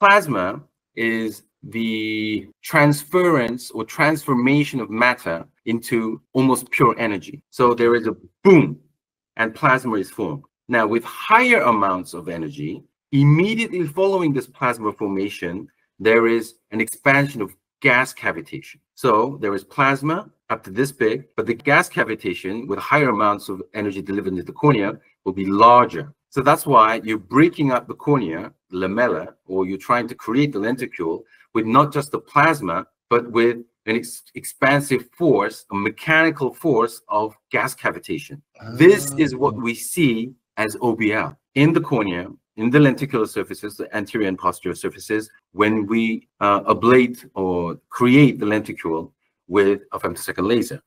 Plasma is the transference or transformation of matter into almost pure energy. So there is a boom and plasma is formed. Now, with higher amounts of energy, immediately following this plasma formation, there is an expansion of gas cavitation. So there is plasma up to this big, but the gas cavitation with higher amounts of energy delivered into the cornea will be larger. So that's why you're breaking up the cornea, lamella, or you're trying to create the lenticule with not just the plasma, but with an ex expansive force, a mechanical force of gas cavitation. This is what we see as OBL in the cornea, in the lenticular surfaces, the anterior and posterior surfaces, when we uh, ablate or create the lenticule with a femtosecond laser.